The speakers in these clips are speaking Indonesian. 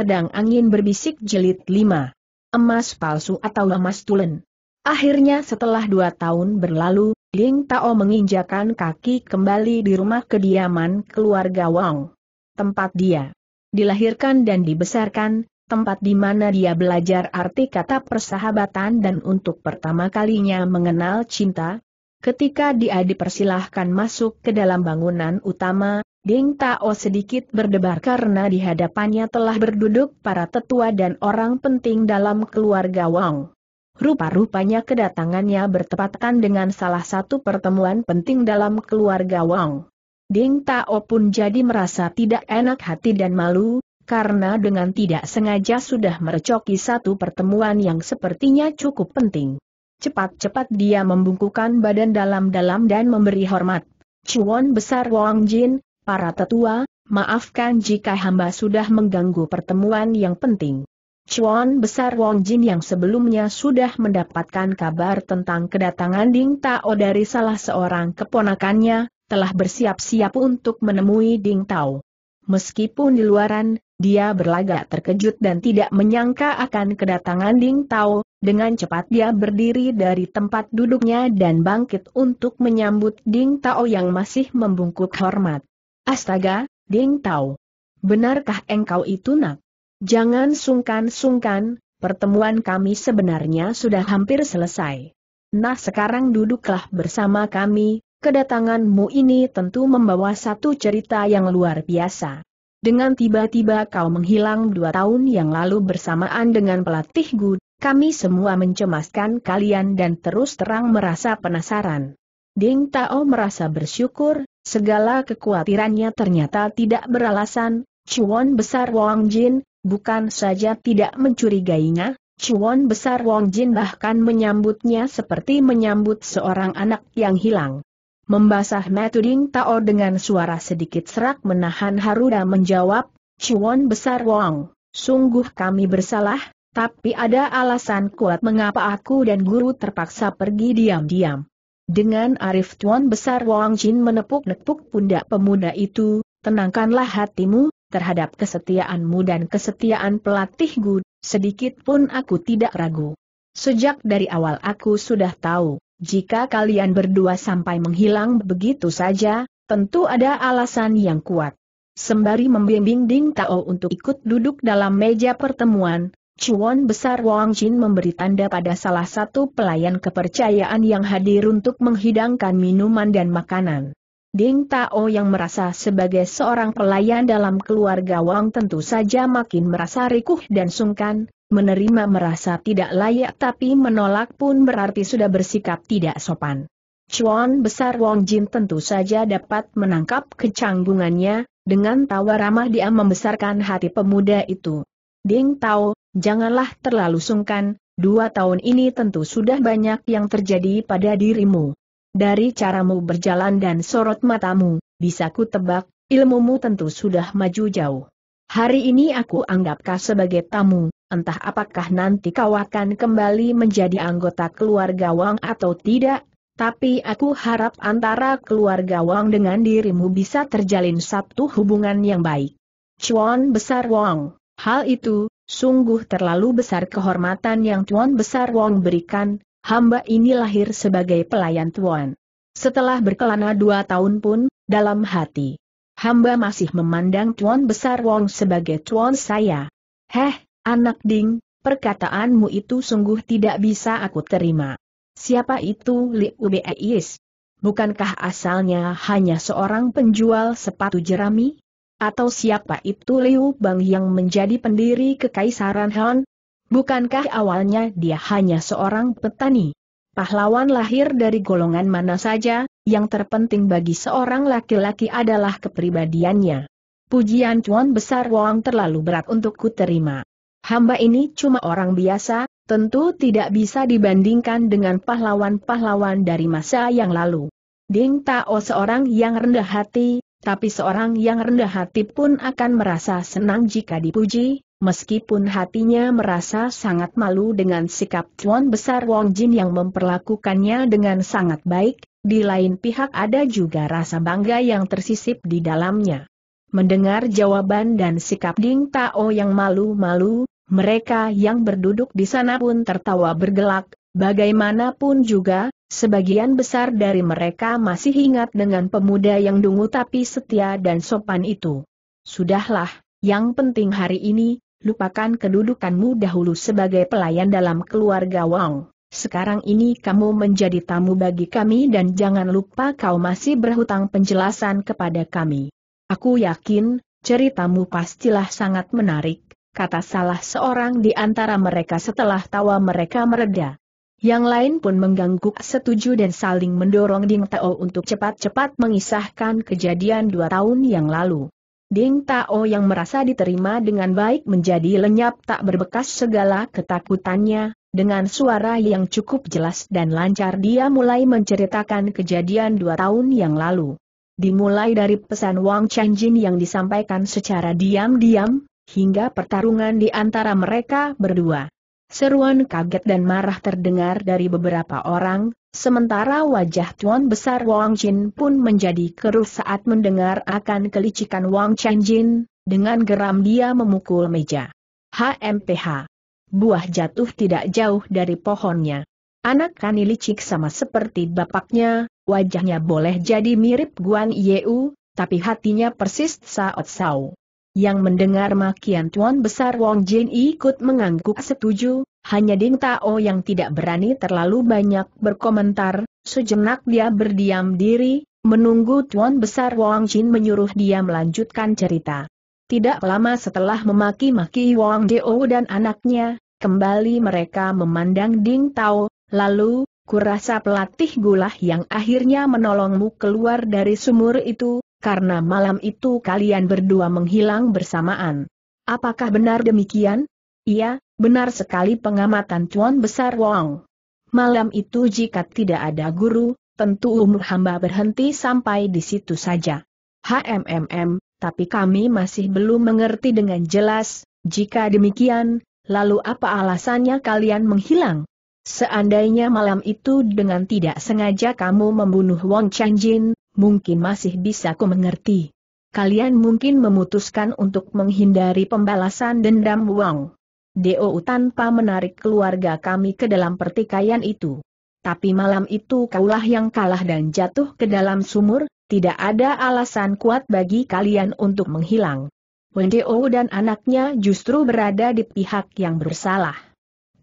Pedang Angin Berbisik Jilid 5. Emas palsu atau emas tulen. Akhirnya setelah dua tahun berlalu, Ling Tao menginjakan kaki kembali di rumah kediaman keluarga Wang. Tempat dia dilahirkan dan dibesarkan, tempat di mana dia belajar arti kata persahabatan dan untuk pertama kalinya mengenal cinta. Ketika dia dipersilahkan masuk ke dalam bangunan utama, Ding Tao sedikit berdebar karena di hadapannya telah berduduk para tetua dan orang penting dalam keluarga Wang. Rupa-rupanya kedatangannya bertepatan dengan salah satu pertemuan penting dalam keluarga Wang. Ding Tao pun jadi merasa tidak enak hati dan malu, karena dengan tidak sengaja sudah merecoki satu pertemuan yang sepertinya cukup penting. Cepat-cepat dia membungkukan badan dalam-dalam dan memberi hormat. Chuan besar Wang Jin, para tetua, maafkan jika hamba sudah mengganggu pertemuan yang penting. Chuan besar Wong Jin yang sebelumnya sudah mendapatkan kabar tentang kedatangan Ding Tao dari salah seorang keponakannya, telah bersiap-siap untuk menemui Ding Tao. Meskipun di luaran, dia berlagak terkejut dan tidak menyangka akan kedatangan Ding Tao, dengan cepat dia berdiri dari tempat duduknya dan bangkit untuk menyambut Ding Tao yang masih membungkuk hormat. Astaga, Ding Tao. Benarkah engkau itu nak? Jangan sungkan-sungkan, pertemuan kami sebenarnya sudah hampir selesai. Nah sekarang duduklah bersama kami, kedatanganmu ini tentu membawa satu cerita yang luar biasa. Dengan tiba-tiba kau menghilang dua tahun yang lalu bersamaan dengan pelatih Gud, kami semua mencemaskan kalian dan terus terang merasa penasaran. Ding Tao merasa bersyukur, segala kekhawatirannya ternyata tidak beralasan, Chuan besar Wang Jin, bukan saja tidak mencurigainya, Chuan besar Wang Jin bahkan menyambutnya seperti menyambut seorang anak yang hilang. Membasah mata Ding Tao dengan suara sedikit serak menahan haru dan menjawab, Chuan besar Wang, sungguh kami bersalah, tapi ada alasan kuat mengapa aku dan guru terpaksa pergi diam-diam. Dengan arif Tuan Besar Wang Jin menepuk-nepuk pundak pemuda itu, tenangkanlah hatimu, terhadap kesetiaanmu dan kesetiaan pelatih Gud, sedikit pun aku tidak ragu. Sejak dari awal aku sudah tahu, jika kalian berdua sampai menghilang begitu saja, tentu ada alasan yang kuat. Sembari membimbing Ding Tao untuk ikut duduk dalam meja pertemuan, Chuan besar Wang Jin memberi tanda pada salah satu pelayan kepercayaan yang hadir untuk menghidangkan minuman dan makanan. Ding Tao yang merasa sebagai seorang pelayan dalam keluarga Wang tentu saja makin merasa rikuh dan sungkan, menerima merasa tidak layak tapi menolak pun berarti sudah bersikap tidak sopan. Chuan besar Wang Jin tentu saja dapat menangkap kecanggungannya, dengan tawa ramah dia membesarkan hati pemuda itu. Ding Tao, janganlah terlalu sungkan, dua tahun ini tentu sudah banyak yang terjadi pada dirimu. Dari caramu berjalan dan sorot matamu, bisa ku tebak, ilmumu tentu sudah maju jauh. Hari ini aku anggap kau sebagai tamu, entah apakah nanti kau akan kembali menjadi anggota keluarga Wang atau tidak, tapi aku harap antara keluarga Wang dengan dirimu bisa terjalin satu hubungan yang baik. Chuan besar Wang, hal itu, Sungguh terlalu besar kehormatan yang Tuan Besar Wong berikan, hamba ini lahir sebagai pelayan Tuan. Setelah berkelana dua tahun pun, dalam hati, hamba masih memandang Tuan Besar Wong sebagai Tuan saya. Heh, anak ding, perkataanmu itu sungguh tidak bisa aku terima. Siapa itu Li Ubeis? Bukankah asalnya hanya seorang penjual sepatu jerami? Atau siapa itu Liu Bang yang menjadi pendiri Kekaisaran Han? Bukankah awalnya dia hanya seorang petani? Pahlawan lahir dari golongan mana saja, yang terpenting bagi seorang laki-laki adalah kepribadiannya. Pujian Tuan Besar Wang terlalu berat untuk ku terima. Hamba ini cuma orang biasa, tentu tidak bisa dibandingkan dengan pahlawan-pahlawan dari masa yang lalu. Ding Tao seorang yang rendah hati, tapi seorang yang rendah hati pun akan merasa senang jika dipuji, meskipun hatinya merasa sangat malu dengan sikap Tuan Besar Wong Jin yang memperlakukannya dengan sangat baik, di lain pihak ada juga rasa bangga yang tersisip di dalamnya. Mendengar jawaban dan sikap Ding Tao yang malu-malu, mereka yang berduduk di sana pun tertawa bergelak, bagaimanapun juga, sebagian besar dari mereka masih ingat dengan pemuda yang dungu tapi setia dan sopan itu. Sudahlah, yang penting hari ini, lupakan kedudukanmu dahulu sebagai pelayan dalam keluarga Wang. Sekarang ini kamu menjadi tamu bagi kami dan jangan lupa kau masih berhutang penjelasan kepada kami. Aku yakin, ceritamu pastilah sangat menarik, kata salah seorang di antara mereka setelah tawa mereka mereda. Yang lain pun mengganggu setuju dan saling mendorong Ding Tao untuk cepat-cepat mengisahkan kejadian dua tahun yang lalu. Ding Tao yang merasa diterima dengan baik menjadi lenyap tak berbekas segala ketakutannya, dengan suara yang cukup jelas dan lancar dia mulai menceritakan kejadian dua tahun yang lalu. Dimulai dari pesan Wang Chanjin yang disampaikan secara diam-diam, hingga pertarungan di antara mereka berdua. Seruan kaget dan marah terdengar dari beberapa orang, sementara wajah Tuan Besar Wang Jin pun menjadi keruh saat mendengar akan kelicikan Wang Chanjin, dengan geram dia memukul meja. HMPH buah jatuh tidak jauh dari pohonnya. Anak Kani licik sama seperti bapaknya, wajahnya boleh jadi mirip Guan Yeu, tapi hatinya persis Saot Sao. Yang mendengar makian Tuan Besar Wong Jin ikut mengangguk setuju, hanya Ding Tao yang tidak berani terlalu banyak berkomentar, sejenak dia berdiam diri, menunggu Tuan Besar Wong Jin menyuruh dia melanjutkan cerita. Tidak lama setelah memaki-maki Wang Deo dan anaknya, kembali mereka memandang Ding Tao, lalu, kurasa pelatih gulah yang akhirnya menolongmu keluar dari sumur itu, karena malam itu kalian berdua menghilang bersamaan. Apakah benar demikian? Iya, benar sekali pengamatan Tuan Besar Wang. Malam itu jika tidak ada guru, tentu umur hamba berhenti sampai di situ saja. HMMM, tapi kami masih belum mengerti dengan jelas, jika demikian, lalu apa alasannya kalian menghilang? Seandainya malam itu dengan tidak sengaja kamu membunuh Wang Changjin, mungkin masih bisa ku mengerti. Kalian mungkin memutuskan untuk menghindari pembalasan dendam Wang. Deo tanpa menarik keluarga kami ke dalam pertikaian itu. Tapi malam itu kaulah yang kalah dan jatuh ke dalam sumur, tidak ada alasan kuat bagi kalian untuk menghilang. Wendeo dan anaknya justru berada di pihak yang bersalah.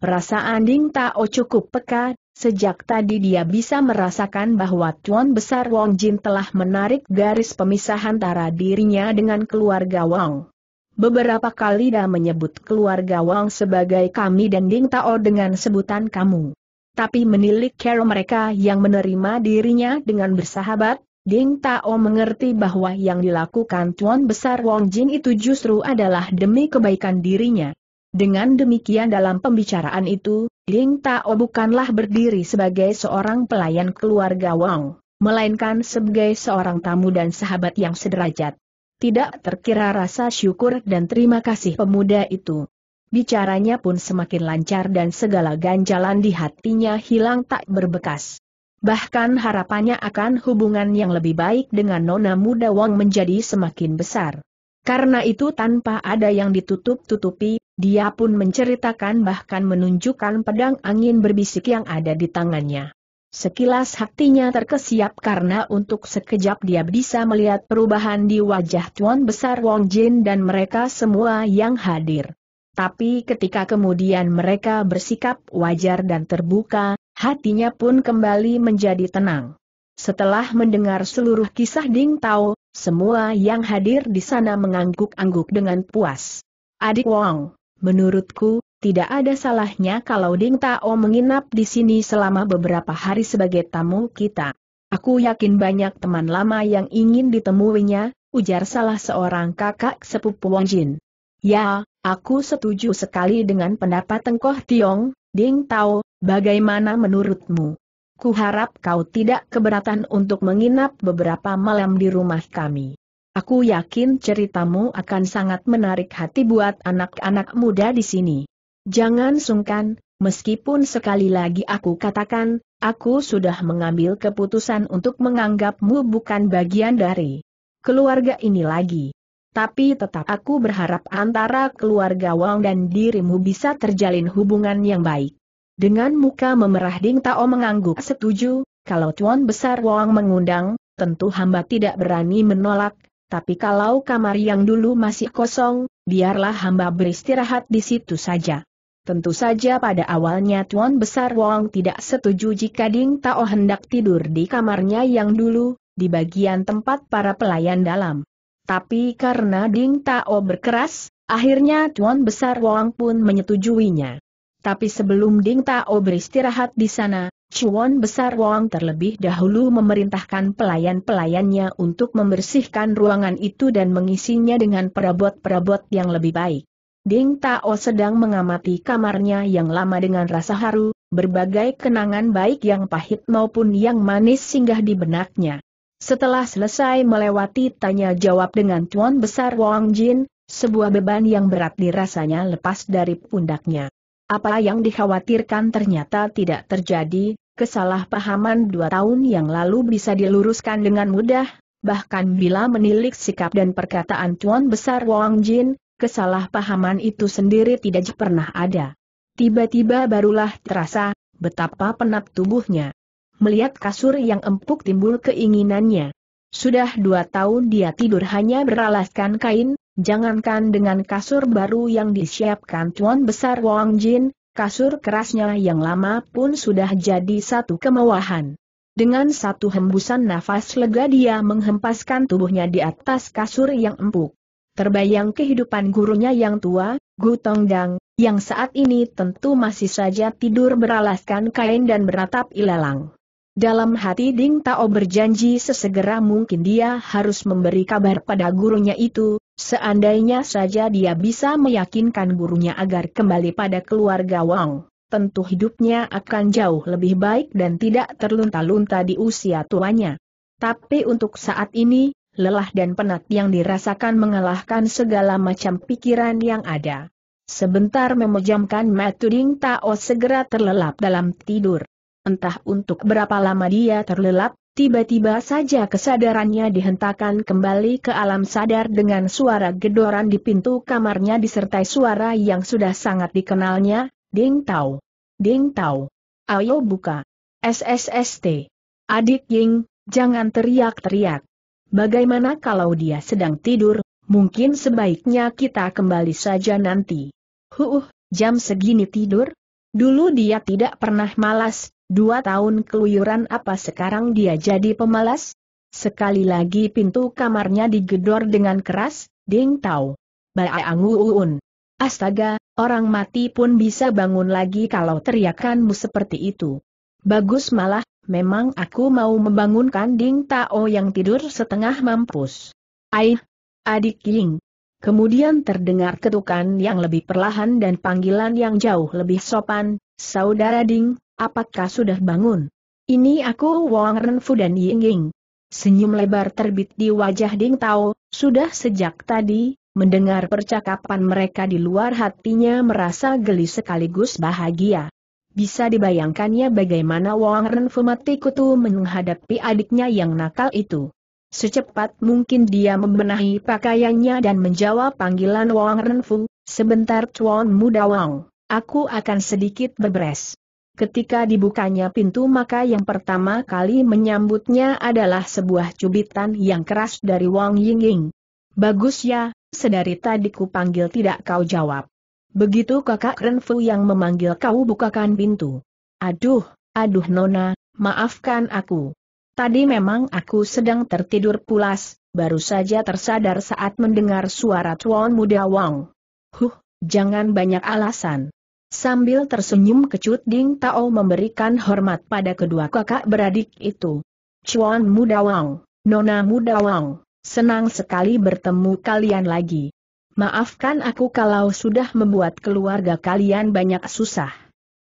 Perasaan Ding Tao cukup peka, sejak tadi dia bisa merasakan bahwa Tuan Besar Wong Jin telah menarik garis pemisah antara dirinya dengan keluarga Wang. Beberapa kali dia menyebut keluarga Wang sebagai kami dan Ding Tao dengan sebutan kamu. Tapi menilik cara mereka yang menerima dirinya dengan bersahabat, Ding Tao mengerti bahwa yang dilakukan Tuan Besar Wong Jin itu justru adalah demi kebaikan dirinya. Dengan demikian dalam pembicaraan itu, Ding Tao bukanlah berdiri sebagai seorang pelayan keluarga Wang, melainkan sebagai seorang tamu dan sahabat yang sederajat. Tidak terkira rasa syukur dan terima kasih pemuda itu. Bicaranya pun semakin lancar dan segala ganjalan di hatinya hilang tak berbekas. Bahkan harapannya akan hubungan yang lebih baik dengan nona muda Wang menjadi semakin besar. Karena itu tanpa ada yang ditutup-tutupi, dia pun menceritakan bahkan menunjukkan pedang angin berbisik yang ada di tangannya. Sekilas hatinya terkesiap karena untuk sekejap dia bisa melihat perubahan di wajah Tuan Besar Wong Jin dan mereka semua yang hadir. Tapi ketika kemudian mereka bersikap wajar dan terbuka, hatinya pun kembali menjadi tenang. Setelah mendengar seluruh kisah Ding Tao, semua yang hadir di sana mengangguk-angguk dengan puas. Adik Wong, menurutku, tidak ada salahnya kalau Ding Tao menginap di sini selama beberapa hari sebagai tamu kita. Aku yakin banyak teman lama yang ingin ditemuinya, ujar salah seorang kakak sepupu Wong Jin. Ya, aku setuju sekali dengan pendapat Tengkoh Tiong, Ding Tao, Bagaimana menurutmu? Kuharap kau tidak keberatan untuk menginap beberapa malam di rumah kami. Aku yakin ceritamu akan sangat menarik hati buat anak-anak muda di sini. Jangan sungkan, meskipun sekali lagi aku katakan, aku sudah mengambil keputusan untuk menganggapmu bukan bagian dari keluarga ini lagi. Tapi tetap aku berharap antara keluarga Wang dan dirimu bisa terjalin hubungan yang baik. Dengan muka memerah Ding Tao mengangguk setuju, kalau Tuan Besar Wang mengundang, tentu hamba tidak berani menolak, tapi kalau kamar yang dulu masih kosong, biarlah hamba beristirahat di situ saja. Tentu saja pada awalnya Tuan Besar Wang tidak setuju jika Ding Tao hendak tidur di kamarnya yang dulu, di bagian tempat para pelayan dalam. Tapi karena Ding Tao berkeras, akhirnya Tuan Besar Wang pun menyetujuinya. Tapi sebelum Ding Tao beristirahat di sana, Chuan Besar Wang terlebih dahulu memerintahkan pelayan-pelayannya untuk membersihkan ruangan itu dan mengisinya dengan perabot-perabot yang lebih baik. Ding Tao sedang mengamati kamarnya yang lama dengan rasa haru, berbagai kenangan baik yang pahit maupun yang manis singgah di benaknya. Setelah selesai melewati tanya jawab dengan Tuan Besar Wang Jin, sebuah beban yang berat dirasanya lepas dari pundaknya. Apa yang dikhawatirkan ternyata tidak terjadi, kesalahpahaman dua tahun yang lalu bisa diluruskan dengan mudah, bahkan bila menilik sikap dan perkataan Tuan Besar Wang Jin, kesalahpahaman itu sendiri tidak pernah ada. Tiba-tiba barulah terasa, betapa penat tubuhnya. Melihat kasur yang empuk timbul keinginannya. Sudah dua tahun dia tidur hanya beralaskan kain, jangankan dengan kasur baru yang disiapkan Tuan Besar Wang Jin, kasur kerasnya yang lama pun sudah jadi satu kemewahan. Dengan satu hembusan nafas lega dia menghempaskan tubuhnya di atas kasur yang empuk. Terbayang kehidupan gurunya yang tua, Gu Tongdang, yang saat ini tentu masih saja tidur beralaskan kain dan beratap ilalang. Dalam hati Ding Tao berjanji sesegera mungkin dia harus memberi kabar pada gurunya itu, seandainya saja dia bisa meyakinkan gurunya agar kembali pada keluarga Wang. Tentu hidupnya akan jauh lebih baik dan tidak terlunta-lunta di usia tuanya. Tapi untuk saat ini, lelah dan penat yang dirasakan mengalahkan segala macam pikiran yang ada. Sebentar memejamkan mata Ding Tao segera terlelap dalam tidur. Entah untuk berapa lama dia terlelap, tiba-tiba saja kesadarannya dihentakkan kembali ke alam sadar dengan suara gedoran di pintu kamarnya disertai suara yang sudah sangat dikenalnya, Ding Tau. Ding Tau. Ayo buka. SSST. Adik Ying, jangan teriak-teriak. Bagaimana kalau dia sedang tidur, mungkin sebaiknya kita kembali saja nanti. Huh, jam segini tidur? Dulu dia tidak pernah malas, Dua tahun keluyuran apa sekarang dia jadi pemalas? Sekali lagi pintu kamarnya digedor dengan keras, Ding Tau. Baanguun. Astaga, orang mati pun bisa bangun lagi kalau teriakanmu seperti itu. Bagus malah, memang aku mau membangunkan Ding Tao yang tidur setengah mampus. Aih, adik Ying. Kemudian terdengar ketukan yang lebih perlahan dan panggilan yang jauh lebih sopan, Saudara Ding, apakah sudah bangun? Ini aku Wang Renfu dan Ying Ying. Senyum lebar terbit di wajah Ding Tao, sudah sejak tadi, mendengar percakapan mereka di luar hatinya merasa geli sekaligus bahagia. Bisa dibayangkannya bagaimana Wang Renfu mati kutu menghadapi adiknya yang nakal itu. Secepat mungkin dia membenahi pakaiannya dan menjawab panggilan Wang Renfu, sebentar Tuan Muda Wang, aku akan sedikit beberes. Ketika dibukanya pintu maka yang pertama kali menyambutnya adalah sebuah cubitan yang keras dari Wang Yingying. Bagus ya, sedari tadi ku panggil tidak kau jawab. Begitu kakak Renfu yang memanggil kau bukakan pintu. Aduh, aduh Nona, maafkan aku. Tadi memang aku sedang tertidur pulas, baru saja tersadar saat mendengar suara Tuan Muda Wang. Huh, jangan banyak alasan. Sambil tersenyum kecut Ding Tao memberikan hormat pada kedua kakak beradik itu. Chuan Muda Wang, Nona Muda Wang, senang sekali bertemu kalian lagi. Maafkan aku kalau sudah membuat keluarga kalian banyak susah.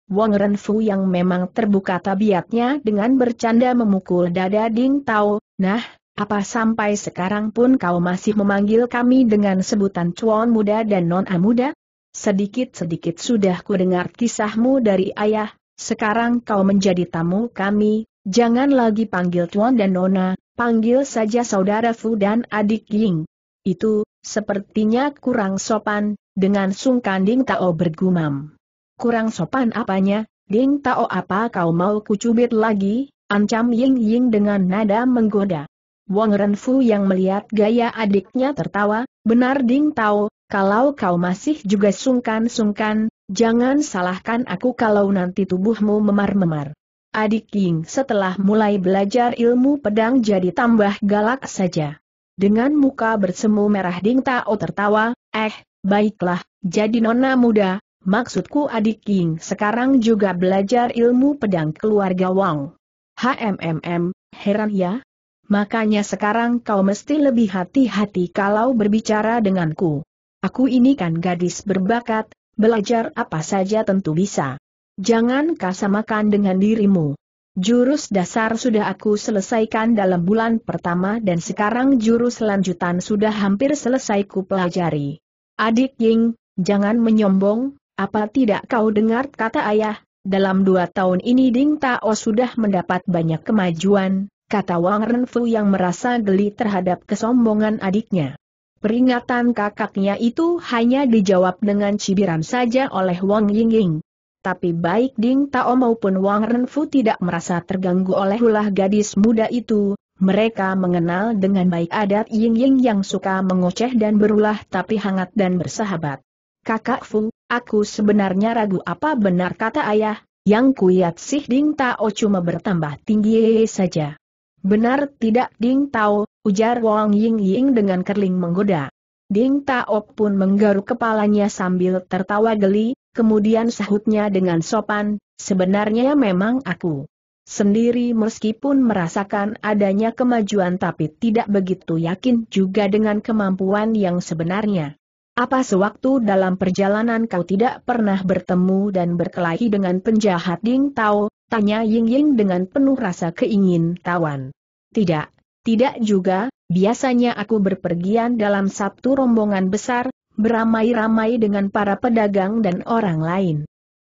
Wang Renfu yang memang terbuka tabiatnya dengan bercanda memukul dada Ding Tao, nah, apa sampai sekarang pun kau masih memanggil kami dengan sebutan Chuan Muda dan Nona Muda? Sedikit-sedikit sudah ku dengar kisahmu dari ayah, sekarang kau menjadi tamu kami, jangan lagi panggil tuan dan nona, panggil saja saudara Fu dan adik Ying. Itu, sepertinya kurang sopan, dengan sungkan Ding Tao bergumam. Kurang sopan apanya, Ding Tao apa kau mau kucubit lagi, ancam Ying Ying dengan nada menggoda. Wang Renfu yang melihat gaya adiknya tertawa, benar Ding Tao, kalau kau masih juga sungkan-sungkan, jangan salahkan aku kalau nanti tubuhmu memar-memar. Adik Ying setelah mulai belajar ilmu pedang jadi tambah galak saja. Dengan muka bersemu merah Ding Tao tertawa, eh, baiklah, jadi nona muda, maksudku adik King sekarang juga belajar ilmu pedang keluarga Wang. HMMM, heran ya? Makanya sekarang kau mesti lebih hati-hati kalau berbicara denganku. Aku ini kan gadis berbakat, belajar apa saja tentu bisa. Jangan kasamakan dengan dirimu. Jurus dasar sudah aku selesaikan dalam bulan pertama dan sekarang jurus lanjutan sudah hampir selesai ku pelajari. Adik Ying, jangan menyombong, apa tidak kau dengar kata ayah, dalam dua tahun ini Ding Tao sudah mendapat banyak kemajuan, kata Wang Renfu yang merasa geli terhadap kesombongan adiknya. Peringatan kakaknya itu hanya dijawab dengan cibiran saja oleh Wang Yingying tapi baik Ding Tao maupun Wang Renfu tidak merasa terganggu oleh ulah gadis muda itu, mereka mengenal dengan baik adat Ying Ying yang suka mengoceh dan berulah tapi hangat dan bersahabat. Kakak Fu, aku sebenarnya ragu apa benar kata ayah, yang kuyat sih Ding Tao cuma bertambah tinggi saja. Benar tidak Ding Tao, ujar Wang Ying Ying dengan kerling menggoda. Ding Tao pun menggaruk kepalanya sambil tertawa geli, Kemudian sahutnya dengan sopan, sebenarnya memang aku sendiri meskipun merasakan adanya kemajuan tapi tidak begitu yakin juga dengan kemampuan yang sebenarnya. Apa sewaktu dalam perjalanan kau tidak pernah bertemu dan berkelahi dengan penjahat Ding Tao? Tanya Ying Ying dengan penuh rasa keingin tawan. Tidak, tidak juga, biasanya aku berpergian dalam satu rombongan besar, beramai-ramai dengan para pedagang dan orang lain.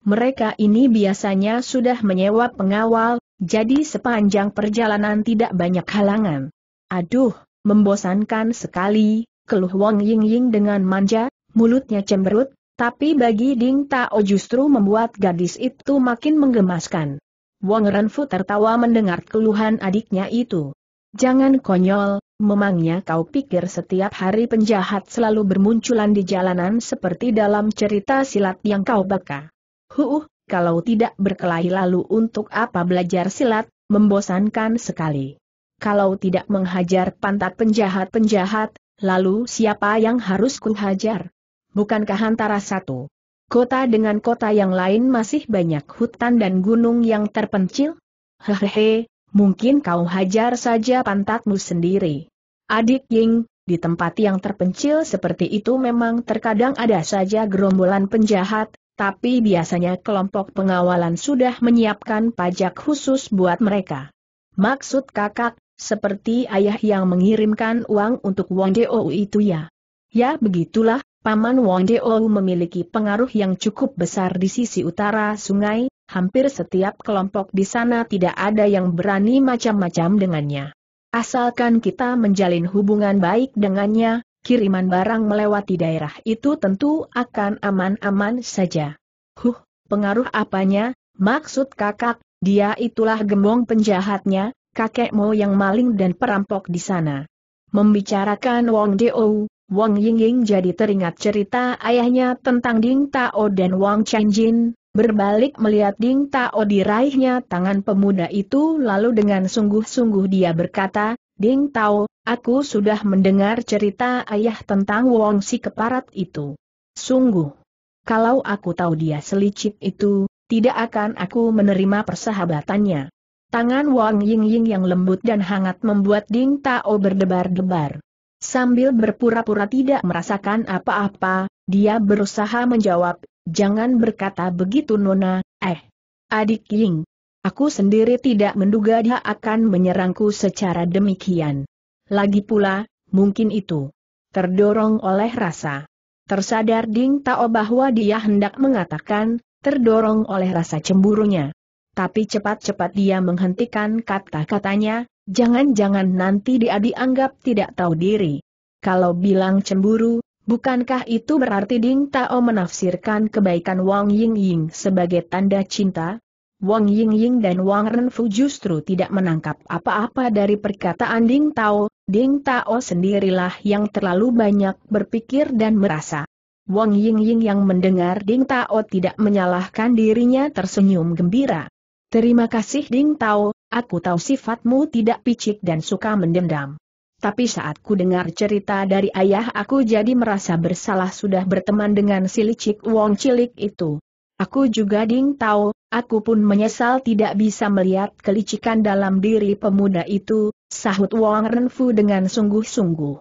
Mereka ini biasanya sudah menyewa pengawal, jadi sepanjang perjalanan tidak banyak halangan. Aduh, membosankan sekali, keluh Wang Ying Ying dengan manja, mulutnya cemberut, tapi bagi Ding Tao justru membuat gadis itu makin menggemaskan. Wang Renfu tertawa mendengar keluhan adiknya itu. Jangan konyol, memangnya kau pikir setiap hari penjahat selalu bermunculan di jalanan seperti dalam cerita silat yang kau baca? Huh, kalau tidak berkelahi lalu untuk apa belajar silat, membosankan sekali. Kalau tidak menghajar pantat penjahat-penjahat, lalu siapa yang harus kuhajar? Bukankah antara satu kota dengan kota yang lain masih banyak hutan dan gunung yang terpencil? Hehehe, mungkin kau hajar saja pantatmu sendiri. Adik Ying, di tempat yang terpencil seperti itu memang terkadang ada saja gerombolan penjahat, tapi biasanya kelompok pengawalan sudah menyiapkan pajak khusus buat mereka. Maksud kakak, seperti ayah yang mengirimkan uang untuk Wang Deo itu ya. Ya begitulah, Paman Wang Deo memiliki pengaruh yang cukup besar di sisi utara sungai, hampir setiap kelompok di sana tidak ada yang berani macam-macam dengannya. Asalkan kita menjalin hubungan baik dengannya, kiriman barang melewati daerah itu tentu akan aman-aman saja. Huh, pengaruh apanya? Maksud kakak, dia itulah gembong penjahatnya, kakekmu yang maling dan perampok di sana. Membicarakan Wang Deo, Wang Yingying jadi teringat cerita ayahnya tentang Ding Tao dan Wang Changjin, berbalik melihat Ding Tao diraihnya tangan pemuda itu lalu dengan sungguh-sungguh dia berkata, Ding Tao, aku sudah mendengar cerita ayah tentang Wang si keparat itu. Sungguh. Kalau aku tahu dia selicik itu, tidak akan aku menerima persahabatannya. Tangan Wang Yingying yang lembut dan hangat membuat Ding Tao berdebar-debar. Sambil berpura-pura tidak merasakan apa-apa, dia berusaha menjawab, jangan berkata begitu Nona, eh. Adik Ying. Aku sendiri tidak menduga dia akan menyerangku secara demikian. Lagi pula, mungkin itu. Terdorong oleh rasa. Tersadar Ding Tao bahwa dia hendak mengatakan, terdorong oleh rasa cemburunya. Tapi cepat-cepat dia menghentikan kata-katanya, Jangan-jangan nanti dia dianggap tidak tahu diri. Kalau bilang cemburu, bukankah itu berarti Ding Tao menafsirkan kebaikan Wang Ying Ying sebagai tanda cinta? Wang Ying Ying dan Wang Renfu justru tidak menangkap apa-apa dari perkataan Ding Tao, Ding Tao sendirilah yang terlalu banyak berpikir dan merasa. Wang Ying Ying yang mendengar Ding Tao tidak menyalahkan dirinya tersenyum gembira. Terima kasih Ding Tao, aku tahu sifatmu tidak picik dan suka mendendam. Tapi saat ku dengar cerita dari ayah aku jadi merasa bersalah sudah berteman dengan si licik Wong cilik itu. Aku juga Ding Tao, aku pun menyesal tidak bisa melihat kelicikan dalam diri pemuda itu, sahut Wang Renfu dengan sungguh-sungguh.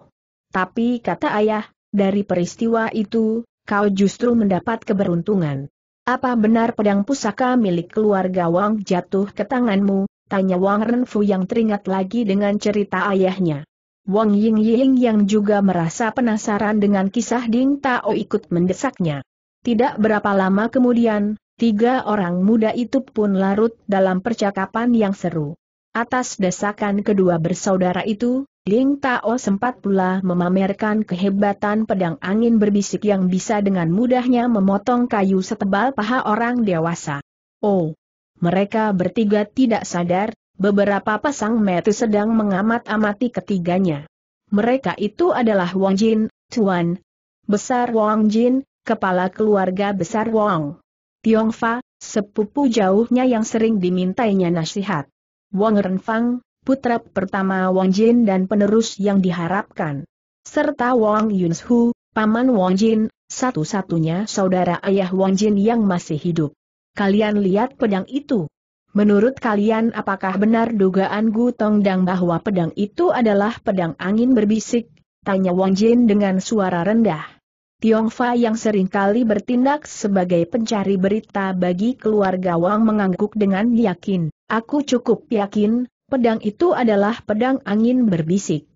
Tapi kata ayah, dari peristiwa itu, kau justru mendapat keberuntungan. Apa benar pedang pusaka milik keluarga Wang jatuh ke tanganmu? Tanya Wang Renfu yang teringat lagi dengan cerita ayahnya. Wang Ying Ying yang juga merasa penasaran dengan kisah Ding Tao ikut mendesaknya. Tidak berapa lama kemudian, tiga orang muda itu pun larut dalam percakapan yang seru. Atas desakan kedua bersaudara itu, Ling Tao sempat pula memamerkan kehebatan pedang angin berbisik yang bisa dengan mudahnya memotong kayu setebal paha orang dewasa. Oh! Mereka bertiga tidak sadar, beberapa pasang metu sedang mengamat-amati ketiganya. Mereka itu adalah Wang Jin, Tuan Besar Wang Jin, kepala keluarga besar Wang. Tiong Fa, sepupu jauhnya yang sering dimintainya nasihat. Wang Renfang, putra pertama Wang Jin dan penerus yang diharapkan. Serta Wang Yunshu, paman Wang Jin, satu-satunya saudara ayah Wang Jin yang masih hidup. Kalian lihat pedang itu. Menurut kalian apakah benar dugaan Gu Tongdang bahwa pedang itu adalah pedang angin berbisik? Tanya Wang Jin dengan suara rendah. Tiong Fa yang sering kali bertindak sebagai pencari berita bagi keluarga Wang mengangguk dengan yakin. Aku cukup yakin, pedang itu adalah pedang angin berbisik.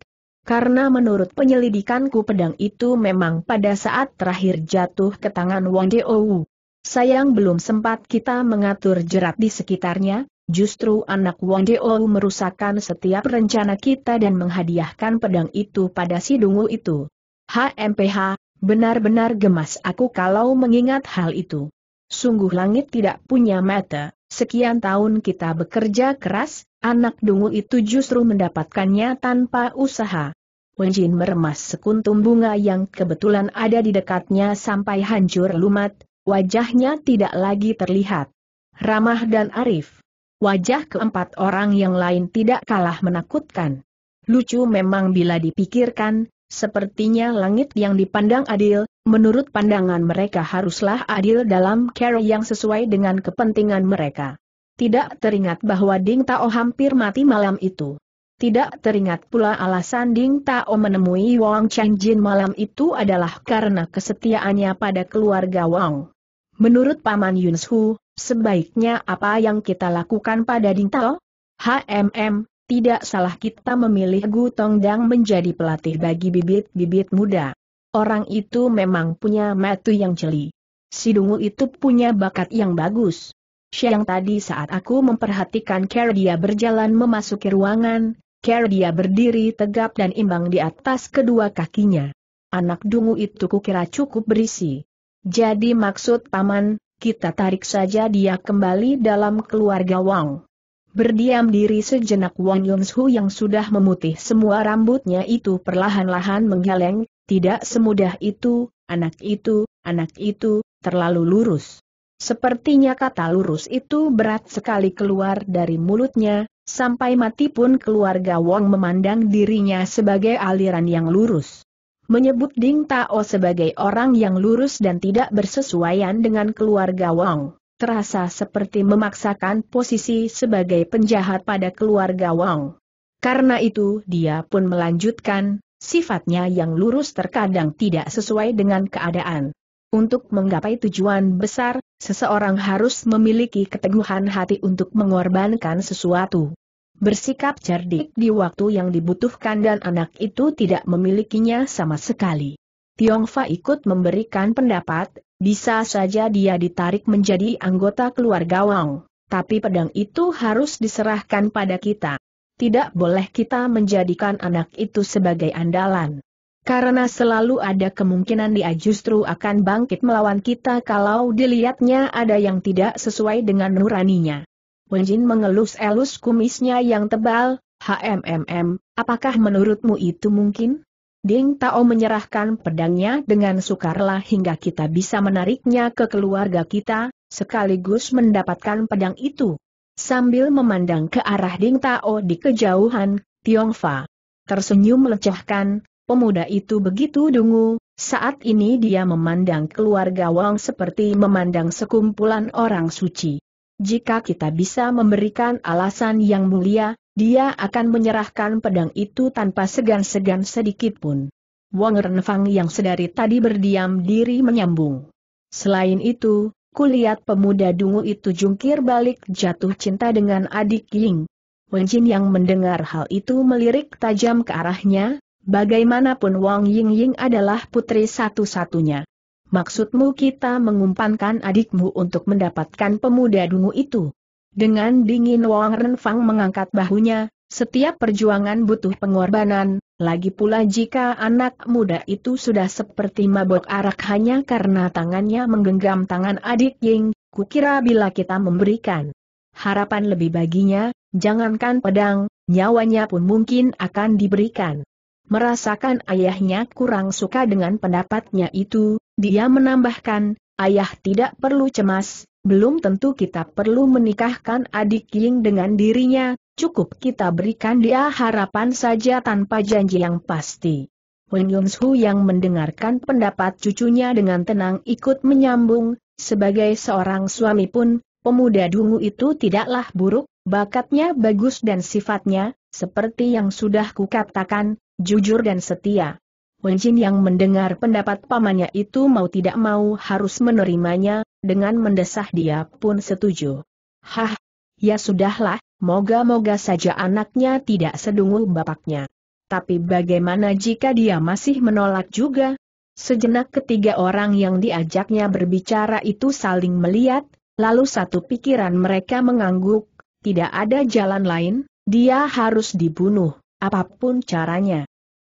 Karena menurut penyelidikanku pedang itu memang pada saat terakhir jatuh ke tangan Wang Deo. Sayang belum sempat kita mengatur jerat di sekitarnya, justru anak Wang Deo merusakkan setiap rencana kita dan menghadiahkan pedang itu pada si dungu itu. HMPH, benar-benar gemas aku kalau mengingat hal itu. Sungguh langit tidak punya mata, sekian tahun kita bekerja keras, Anak dungu itu justru mendapatkannya tanpa usaha. Wenjin meremas sekuntum bunga yang kebetulan ada di dekatnya sampai hancur lumat, wajahnya tidak lagi terlihat. Ramah dan arif. Wajah keempat orang yang lain tidak kalah menakutkan. Lucu memang bila dipikirkan, sepertinya langit yang dipandang adil, menurut pandangan mereka haruslah adil dalam cara yang sesuai dengan kepentingan mereka. Tidak teringat bahwa Ding Tao hampir mati malam itu. Tidak teringat pula alasan Ding Tao menemui Wang Changjin malam itu adalah karena kesetiaannya pada keluarga Wang. Menurut Paman Yunshu, sebaiknya apa yang kita lakukan pada Ding Tao? HMM, tidak salah kita memilih Gu Tongdang menjadi pelatih bagi bibit-bibit muda. Orang itu memang punya metu yang jeli. Si Dungu itu punya bakat yang bagus. Siang tadi saat aku memperhatikan cara dia berjalan memasuki ruangan, cara dia berdiri tegap dan imbang di atas kedua kakinya. Anak dungu itu kukira cukup berisi. Jadi maksud paman, kita tarik saja dia kembali dalam keluarga Wang. Berdiam diri sejenak Wang Yonshu yang sudah memutih semua rambutnya itu perlahan-lahan menggeleng, tidak semudah itu, anak itu, anak itu, terlalu lurus. Sepertinya kata lurus itu berat sekali keluar dari mulutnya, sampai mati pun keluarga Wong memandang dirinya sebagai aliran yang lurus. Menyebut Ding Tao sebagai orang yang lurus dan tidak bersesuaian dengan keluarga Wong, terasa seperti memaksakan posisi sebagai penjahat pada keluarga Wong. Karena itu dia pun melanjutkan, sifatnya yang lurus terkadang tidak sesuai dengan keadaan. Untuk menggapai tujuan besar, seseorang harus memiliki keteguhan hati untuk mengorbankan sesuatu. Bersikap cerdik di waktu yang dibutuhkan dan anak itu tidak memilikinya sama sekali. Tiong Fa ikut memberikan pendapat, bisa saja dia ditarik menjadi anggota keluarga Wang, tapi pedang itu harus diserahkan pada kita. Tidak boleh kita menjadikan anak itu sebagai andalan. Karena selalu ada kemungkinan dia justru akan bangkit melawan kita kalau dilihatnya ada yang tidak sesuai dengan nuraninya. Wenjin mengelus-elus kumisnya yang tebal, HMMM, apakah menurutmu itu mungkin? Ding Tao menyerahkan pedangnya dengan sukarela hingga kita bisa menariknya ke keluarga kita, sekaligus mendapatkan pedang itu. Sambil memandang ke arah Ding Tao di kejauhan, Tiong Fa tersenyum melecehkan, Pemuda itu begitu dungu, saat ini dia memandang keluarga Wang seperti memandang sekumpulan orang suci. Jika kita bisa memberikan alasan yang mulia, dia akan menyerahkan pedang itu tanpa segan-segan sedikit pun. Wang Renfang yang sedari tadi berdiam diri menyambung. Selain itu, kulihat pemuda dungu itu jungkir balik jatuh cinta dengan adik Ying. Wenjin yang mendengar hal itu melirik tajam ke arahnya, Bagaimanapun Wang Ying Ying adalah putri satu-satunya. Maksudmu kita mengumpankan adikmu untuk mendapatkan pemuda dungu itu. Dengan dingin Wang Renfang mengangkat bahunya, setiap perjuangan butuh pengorbanan, lagi pula jika anak muda itu sudah seperti mabok arak hanya karena tangannya menggenggam tangan adik Ying, kukira bila kita memberikan harapan lebih baginya, jangankan pedang, nyawanya pun mungkin akan diberikan. Merasakan ayahnya kurang suka dengan pendapatnya itu, dia menambahkan, ayah tidak perlu cemas, belum tentu kita perlu menikahkan adik Ying dengan dirinya, cukup kita berikan dia harapan saja tanpa janji yang pasti. Wen Yongsu yang mendengarkan pendapat cucunya dengan tenang ikut menyambung, sebagai seorang suami pun, pemuda dungu itu tidaklah buruk, bakatnya bagus dan sifatnya, seperti yang sudah kukatakan, jujur dan setia. Wenjin yang mendengar pendapat pamannya itu mau tidak mau harus menerimanya, dengan mendesah dia pun setuju. Hah, ya sudahlah, moga-moga saja anaknya tidak sedungu bapaknya. Tapi bagaimana jika dia masih menolak juga? Sejenak ketiga orang yang diajaknya berbicara itu saling melihat, lalu satu pikiran mereka mengangguk, tidak ada jalan lain, dia harus dibunuh, apa pun caranya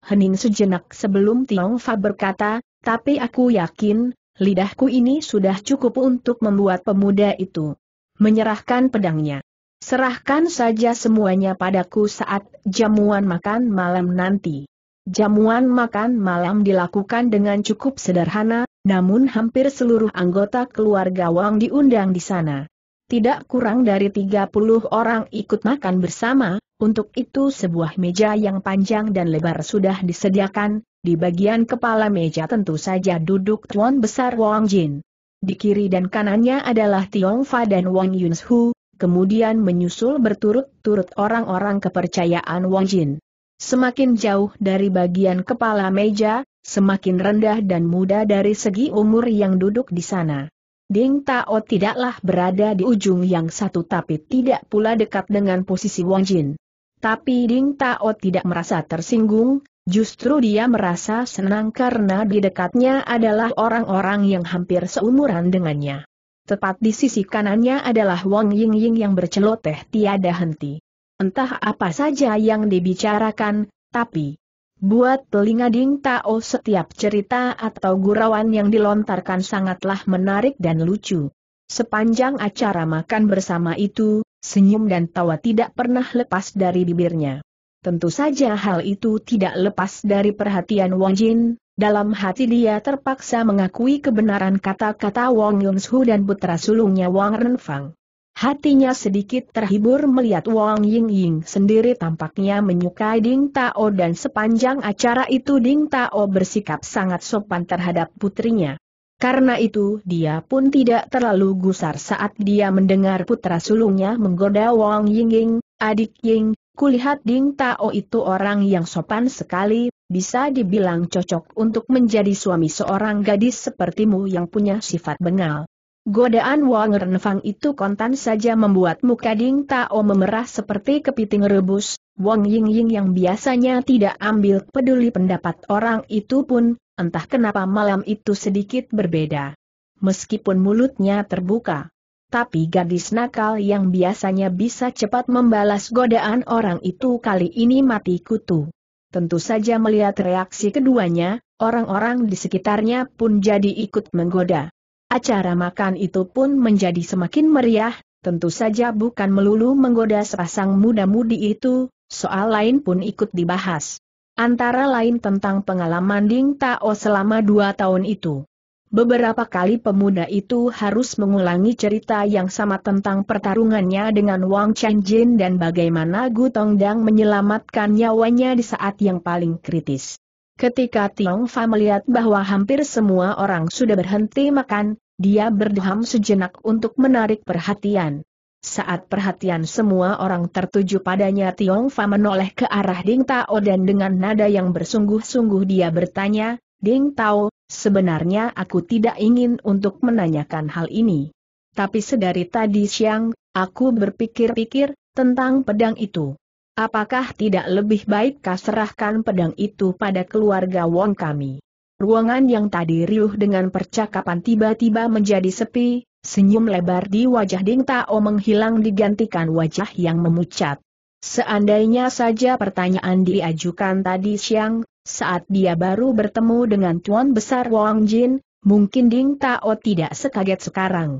hening sejenak sebelum Tiong Fa berkata, tapi aku yakin, lidahku ini sudah cukup untuk membuat pemuda itu menyerahkan pedangnya. Serahkan saja semuanya padaku saat jamuan makan malam nanti. Jamuan makan malam dilakukan dengan cukup sederhana, namun hampir seluruh anggota keluarga Wang diundang di sana. Tidak kurang dari 30 orang ikut makan bersama, untuk itu sebuah meja yang panjang dan lebar sudah disediakan, di bagian kepala meja tentu saja duduk Tuan Besar Wang Jin. Di kiri dan kanannya adalah Tiong Fa dan Wang Yunshu, kemudian menyusul berturut-turut orang-orang kepercayaan Wang Jin. Semakin jauh dari bagian kepala meja, semakin rendah dan muda dari segi umur yang duduk di sana. Ding Tao tidaklah berada di ujung yang satu tapi tidak pula dekat dengan posisi Wang Jin. Tapi Ding Tao tidak merasa tersinggung, justru dia merasa senang karena di dekatnya adalah orang-orang yang hampir seumuran dengannya. Tepat di sisi kanannya adalah Wang Ying Ying yang berceloteh tiada henti. Entah apa saja yang dibicarakan, tapi buat telinga Ding Tao setiap cerita atau gurauan yang dilontarkan sangatlah menarik dan lucu. Sepanjang acara makan bersama itu, senyum dan tawa tidak pernah lepas dari bibirnya. Tentu saja hal itu tidak lepas dari perhatian Wang Jin, dalam hati dia terpaksa mengakui kebenaran kata-kata Wang Yunshu dan putra sulungnya Wang Renfang. Hatinya sedikit terhibur melihat Wang Ying Ying sendiri tampaknya menyukai Ding Tao dan sepanjang acara itu Ding Tao bersikap sangat sopan terhadap putrinya. Karena itu dia pun tidak terlalu gusar saat dia mendengar putra sulungnya menggoda Wang Yingying, adik Ying, kulihat Ding Tao itu orang yang sopan sekali, bisa dibilang cocok untuk menjadi suami seorang gadis sepertimu yang punya sifat bengal. Godaan Wang Renfang itu kontan saja membuat muka Ding Tao memerah seperti kepiting rebus, Wang Yingying yang biasanya tidak ambil peduli pendapat orang itu pun, entah kenapa malam itu sedikit berbeda. Meskipun mulutnya terbuka, tapi gadis nakal yang biasanya bisa cepat membalas godaan orang itu kali ini mati kutu. tentu saja melihat reaksi keduanya, orang-orang di sekitarnya pun jadi ikut menggoda. Acara makan itu pun menjadi semakin meriah, tentu saja bukan melulu menggoda sepasang muda-mudi itu, soal lain pun ikut dibahas. Antara lain tentang pengalaman Ding Tao selama dua tahun itu. Beberapa kali pemuda itu harus mengulangi cerita yang sama tentang pertarungannya dengan Wang Changjin dan bagaimana Gu Tongdang menyelamatkan nyawanya di saat yang paling kritis. Ketika Tiong Fa melihat bahwa hampir semua orang sudah berhenti makan, dia berdeham sejenak untuk menarik perhatian. Saat perhatian semua orang tertuju padanya Tiong Fa menoleh ke arah Ding Tao dan dengan nada yang bersungguh-sungguh dia bertanya, Ding Tao, sebenarnya aku tidak ingin untuk menanyakan hal ini. Tapi sedari tadi siang, aku berpikir-pikir tentang pedang itu. Apakah tidak lebih baik kau serahkan pedang itu pada keluarga Wong kami? Ruangan yang tadi riuh dengan percakapan tiba-tiba menjadi sepi, senyum lebar di wajah Ding Tao menghilang digantikan wajah yang memucat. Seandainya saja pertanyaan diajukan tadi siang, saat dia baru bertemu dengan Tuan Besar Wang Jin, mungkin Ding Tao tidak sekaget sekarang.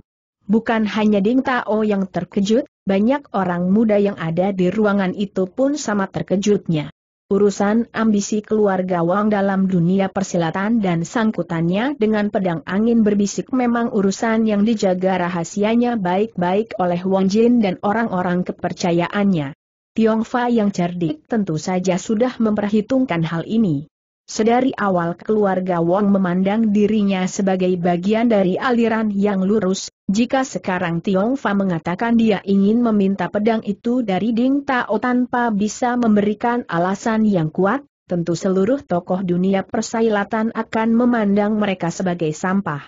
Bukan hanya Ding Tao yang terkejut, banyak orang muda yang ada di ruangan itu pun sama terkejutnya. Urusan ambisi keluarga Wang dalam dunia persilatan dan sangkutannya dengan pedang angin berbisik memang urusan yang dijaga rahasianya baik-baik oleh Wang Jin dan orang-orang kepercayaannya. Tiong Fa yang cerdik tentu saja sudah memperhitungkan hal ini. Sedari awal keluarga Wong memandang dirinya sebagai bagian dari aliran yang lurus, jika sekarang Tiong Fa mengatakan dia ingin meminta pedang itu dari Ding Tao tanpa bisa memberikan alasan yang kuat, tentu seluruh tokoh dunia persailatan akan memandang mereka sebagai sampah.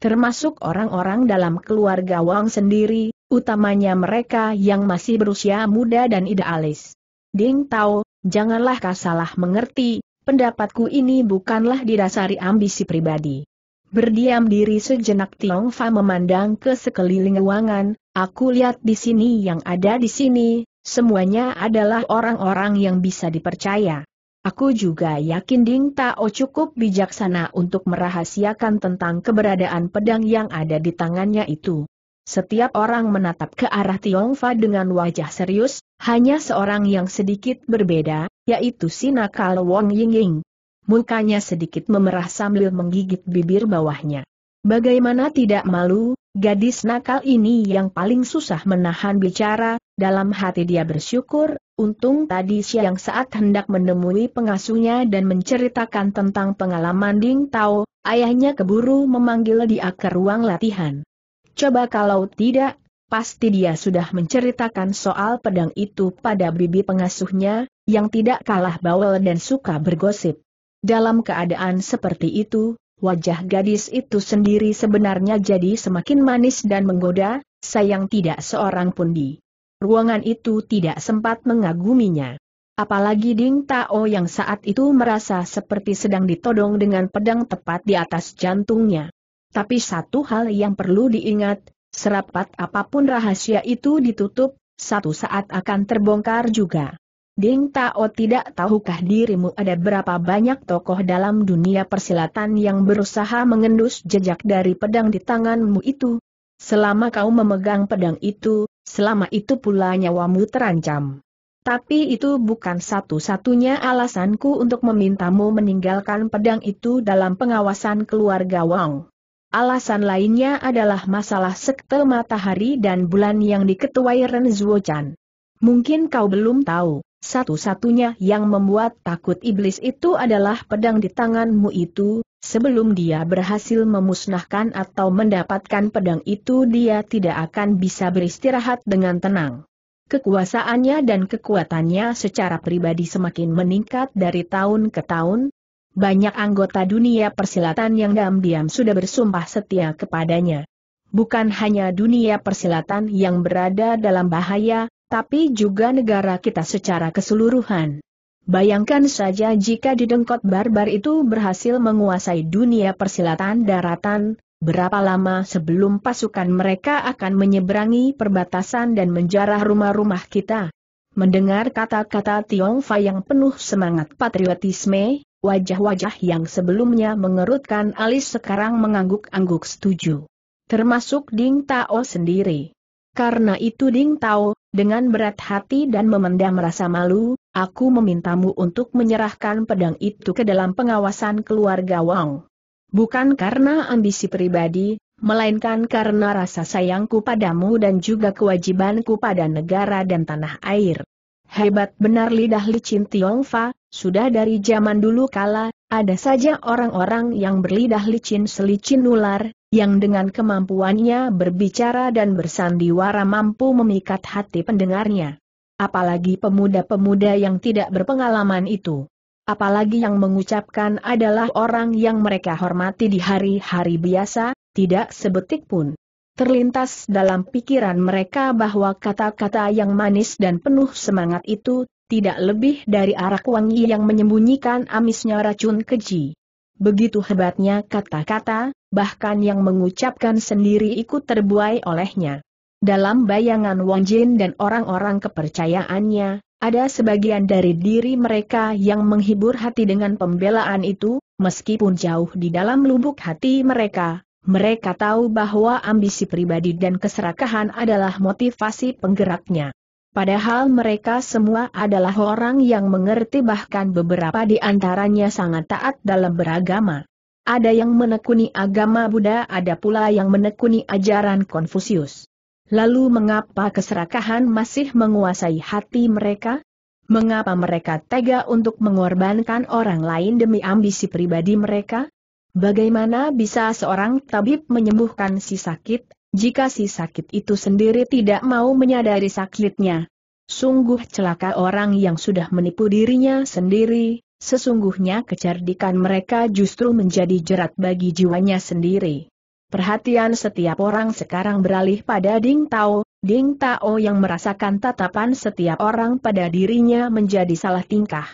Termasuk orang-orang dalam keluarga Wang sendiri, utamanya mereka yang masih berusia muda dan idealis. Ding Tao, janganlah kau salah mengerti, pendapatku ini bukanlah didasari ambisi pribadi. Berdiam diri sejenak Tiong Fa memandang ke sekeliling ruangan, aku lihat di sini yang ada di sini, semuanya adalah orang-orang yang bisa dipercaya. Aku juga yakin Ding Tao cukup bijaksana untuk merahasiakan tentang keberadaan pedang yang ada di tangannya itu. Setiap orang menatap ke arah Tiong Fa dengan wajah serius, hanya seorang yang sedikit berbeda, yaitu si nakal Wong Yingying. Mukanya sedikit memerah sambil menggigit bibir bawahnya. Bagaimana tidak malu, gadis nakal ini yang paling susah menahan bicara, dalam hati dia bersyukur, untung tadi siang saat hendak menemui pengasuhnya dan menceritakan tentang pengalaman Ding Tao, ayahnya keburu memanggil dia ke ruang latihan. Coba kalau tidak, pasti dia sudah menceritakan soal pedang itu pada bibi pengasuhnya, yang tidak kalah bawel dan suka bergosip. Dalam keadaan seperti itu, wajah gadis itu sendiri sebenarnya jadi semakin manis dan menggoda, sayang tidak seorang pun di ruangan itu tidak sempat mengaguminya. Apalagi Ding Tao yang saat itu merasa seperti sedang ditodong dengan pedang tepat di atas jantungnya. Tapi satu hal yang perlu diingat, serapat apa pun rahasia itu ditutup, satu saat akan terbongkar juga. Ding Tao tidak tahukah dirimu ada berapa banyak tokoh dalam dunia persilatan yang berusaha mengendus jejak dari pedang di tanganmu itu? Selama kau memegang pedang itu, selama itu pula nyawamu terancam. Tapi itu bukan satu-satunya alasanku untuk memintamu meninggalkan pedang itu dalam pengawasan keluarga Wang. Alasan lainnya adalah masalah sekte matahari dan bulan yang diketuai Ren Zuochan. Mungkin kau belum tahu, satu-satunya yang membuat takut iblis itu adalah pedang di tanganmu itu, sebelum dia berhasil memusnahkan atau mendapatkan pedang itu dia tidak akan bisa beristirahat dengan tenang. Kekuasaannya dan kekuatannya secara pribadi semakin meningkat dari tahun ke tahun, banyak anggota dunia persilatan yang diam-diam sudah bersumpah setia kepadanya. Bukan hanya dunia persilatan yang berada dalam bahaya, tapi juga negara kita secara keseluruhan. Bayangkan saja jika didengkot barbar itu berhasil menguasai dunia persilatan daratan, berapa lama sebelum pasukan mereka akan menyeberangi perbatasan dan menjarah rumah-rumah kita. mendengar kata-kata Tiong Fai yang penuh semangat patriotisme, wajah-wajah yang sebelumnya mengerutkan alis sekarang mengangguk-angguk setuju. Termasuk Ding Tao sendiri. Karena itu Ding Tao, dengan berat hati dan memendam rasa malu, aku memintamu untuk menyerahkan pedang itu ke dalam pengawasan keluarga Wang. Bukan karena ambisi pribadi, melainkan karena rasa sayangku padamu dan juga kewajibanku pada negara dan tanah air. Hebat benar lidah licin Tiongfa, sudah dari zaman dulu kala, ada saja orang-orang yang berlidah licin selicin ular, yang dengan kemampuannya berbicara dan bersandiwara mampu memikat hati pendengarnya. Apalagi pemuda-pemuda yang tidak berpengalaman itu. Apalagi yang mengucapkan adalah orang yang mereka hormati di hari-hari biasa, tidak sebetik pun. Terlintas dalam pikiran mereka bahwa kata-kata yang manis dan penuh semangat itu, tidak lebih dari arak wangi yang menyembunyikan amisnya racun keji. Begitu hebatnya kata-kata, bahkan yang mengucapkan sendiri ikut terbuai olehnya. Dalam bayangan Wang Jin dan orang-orang kepercayaannya, ada sebagian dari diri mereka yang menghibur hati dengan pembelaan itu, meskipun jauh di dalam lubuk hati mereka, mereka tahu bahwa ambisi pribadi dan keserakahan adalah motivasi penggeraknya. Padahal mereka semua adalah orang yang mengerti bahkan beberapa di antaranya sangat taat dalam beragama. Ada yang menekuni agama Buddha, ada pula yang menekuni ajaran Konfusius. Lalu mengapa keserakahan masih menguasai hati mereka? Mengapa mereka tega untuk mengorbankan orang lain demi ambisi pribadi mereka? Bagaimana bisa seorang tabib menyembuhkan si sakit, jika si sakit itu sendiri tidak mau menyadari sakitnya. Sungguh celaka orang yang sudah menipu dirinya sendiri, sesungguhnya kecerdikan mereka justru menjadi jerat bagi jiwanya sendiri. Perhatian setiap orang sekarang beralih pada Ding Tao, Ding Tao yang merasakan tatapan setiap orang pada dirinya menjadi salah tingkah.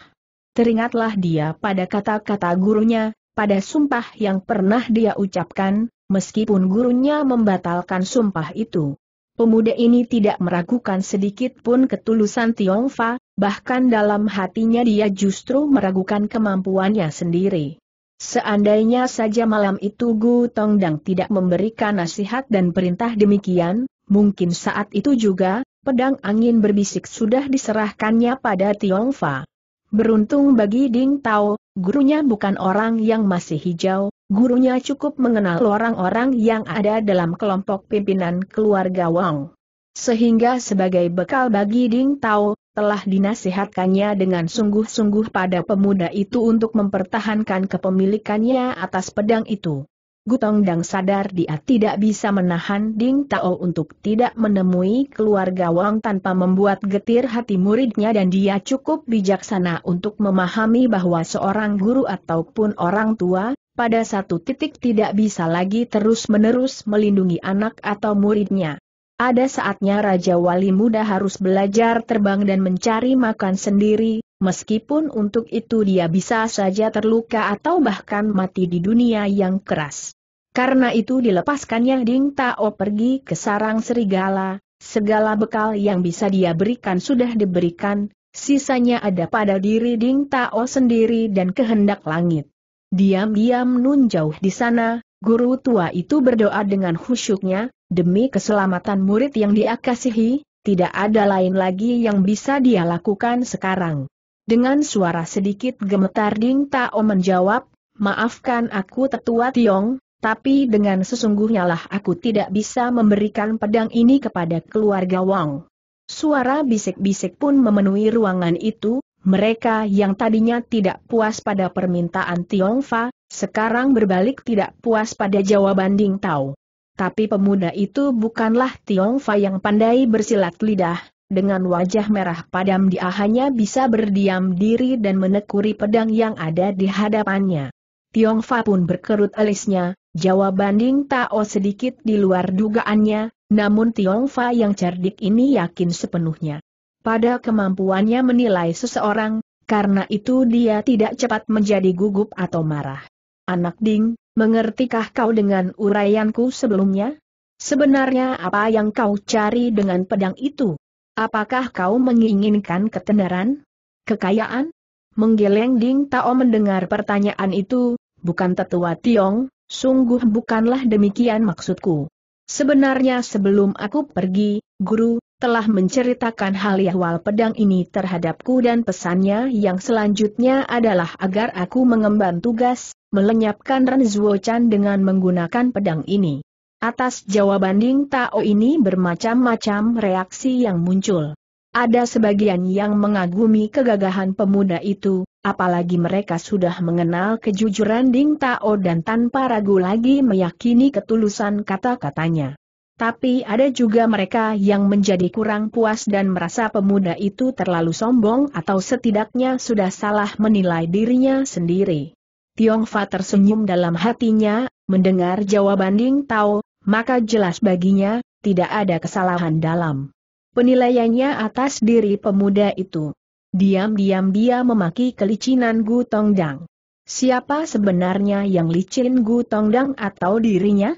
Teringatlah dia pada kata-kata gurunya, pada sumpah yang pernah dia ucapkan, Meskipun gurunya membatalkan sumpah itu, pemuda ini tidak meragukan sedikit pun ketulusan Tiongfa, bahkan dalam hatinya dia justru meragukan kemampuannya sendiri. Seandainya saja malam itu Gu Tongdang tidak memberikan nasihat dan perintah demikian, mungkin saat itu juga, pedang angin berbisik sudah diserahkannya pada Tiongfa. Beruntung bagi Ding Tao, gurunya bukan orang yang masih hijau, gurunya cukup mengenal orang-orang yang ada dalam kelompok pimpinan keluarga Wang. Sehingga sebagai bekal bagi Ding Tao, telah dinasihatkannya dengan sungguh-sungguh pada pemuda itu untuk mempertahankan kepemilikannya atas pedang itu. Gutong Dang sadar dia tidak bisa menahan Ding Tao untuk tidak menemui keluarga Wang tanpa membuat getir hati muridnya dan dia cukup bijaksana untuk memahami bahwa seorang guru ataupun orang tua, pada satu titik tidak bisa lagi terus-menerus melindungi anak atau muridnya. Ada saatnya Raja Wali Muda harus belajar terbang dan mencari makan sendiri, meskipun untuk itu dia bisa saja terluka atau bahkan mati di dunia yang keras. Karena itu dilepaskannya Ding Tao pergi ke sarang serigala, segala bekal yang bisa dia berikan sudah diberikan, sisanya ada pada diri Ding Tao sendiri dan kehendak langit. Diam-diam nun jauh di sana, guru tua itu berdoa dengan khusyuknya, demi keselamatan murid yang dia kasihi, tidak ada lain lagi yang bisa dia lakukan sekarang. Dengan suara sedikit gemetar Ding Tao menjawab, maafkan aku tetua Tiong, tapi dengan sesungguhnya lah aku tidak bisa memberikan pedang ini kepada keluarga Wang. Suara bisik-bisik pun memenuhi ruangan itu, mereka yang tadinya tidak puas pada permintaan Tiongfa, sekarang berbalik tidak puas pada jawaban Ding Tao. Tapi pemuda itu bukanlah Tiongfa yang pandai bersilat lidah, dengan wajah merah padam dia hanya bisa berdiam diri dan menekuri pedang yang ada di hadapannya. Tiongfa pun berkerut alisnya, jawaban Ding Tao sedikit di luar dugaannya, namun Tiongfa yang cerdik ini yakin sepenuhnya pada kemampuannya menilai seseorang, karena itu dia tidak cepat menjadi gugup atau marah. Anak Ding, mengertikah kau dengan uraianku sebelumnya? Sebenarnya apa yang kau cari dengan pedang itu? Apakah kau menginginkan ketenaran? Kekayaan? Menggeleng Ding Tao mendengar pertanyaan itu, bukan tetua Tiong, sungguh bukanlah demikian maksudku. Sebenarnya sebelum aku pergi, guru, telah menceritakan hal yahwal pedang ini terhadapku dan pesannya yang selanjutnya adalah agar aku mengemban tugas, melenyapkan Ren Chan dengan menggunakan pedang ini. Atas jawaban Ding Tao ini bermacam-macam reaksi yang muncul. Ada sebagian yang mengagumi kegagahan pemuda itu, apalagi mereka sudah mengenal kejujuran Ding Tao dan tanpa ragu lagi meyakini ketulusan kata-katanya. Tapi ada juga mereka yang menjadi kurang puas dan merasa pemuda itu terlalu sombong atau setidaknya sudah salah menilai dirinya sendiri. Tiong Fa tersenyum dalam hatinya, mendengar jawaban Ding Tao, maka jelas baginya, tidak ada kesalahan dalam penilaiannya atas diri pemuda itu. Diam-diam dia memaki kelicinan Gu Tongdang. Siapa sebenarnya yang licin Gu Tongdang atau dirinya?